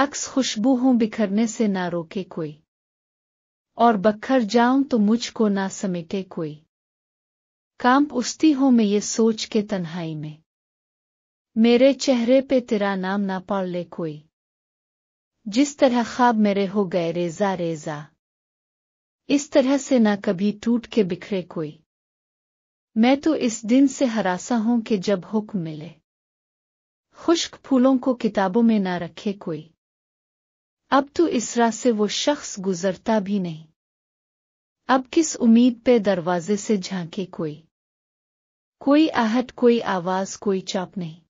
अक्स खुशबू हूँ बिखरने से ना रोके कोई। और बखर जाऊँ तो मुझको ना समेटे कोई। काँप उठती हूँ मैं ये सोच के तन्हाई में। मेरे चेहरे पे तेरा नाम ना पढ़ ले कोई। जिस तरह ख्वाब मेरे हो गए रेजा रेजा। इस तरह से ना कभी टूट के बिखरे कोई। मैं तो इस दिन से हरासा हूँ कि जब हुक्म मिले। खुश्क फूलों को किताबों में ना रखे कोई। अब तो इसरा से वो शख्स गुजरता भी नहीं। अब किस उम्मीद पे दरवाजे से झांके कोई? कोई आहट, कोई आवाज़, कोई चाप नहीं।